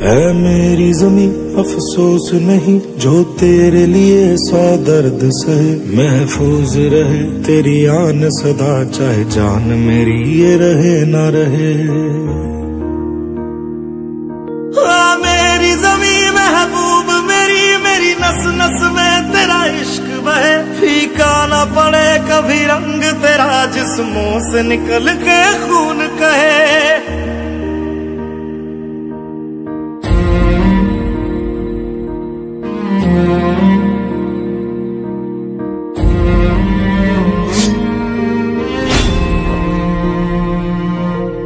है मेरी जमी अफसोस नहीं, जो तेरे लिए सौ दर्द सहे। महफूज रहे, तेरी आन सदा, चाहे जान मेरी ये रहे ना रहे। मेरी जमी महबूब, मेरी मेरी नस नस में तेरा इश्क बहे। फीका ना पड़े कभी रंग तेरा, जिस्मों से निकल के खून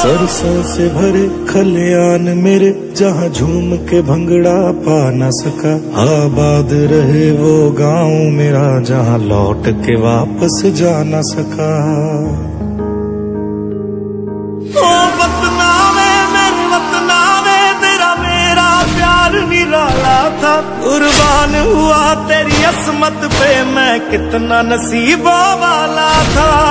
सरसों से भरे खलियान मेरे, जहाँ झूम के भंगड़ा पा न सका। आबाद रहे वो गाँव मेरा, जहाँ लौट के वापस जा न सका। तेरा मेरा प्यार था। कुर्बान हुआ तेरी असमत पे, मैं कितना नसीबों वाला था।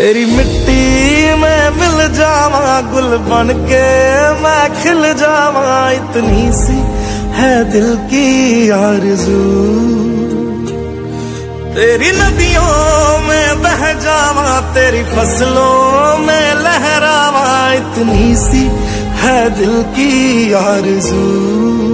तेरी मिट्टी में मिल जावा, गुल बन के मैं खिल जावा। इतनी सी है दिल की आरज़ू। तेरी नदियों में बह जावा, तेरी फ़सलों में लहरावा। इतनी सी है दिल की आरज़ू।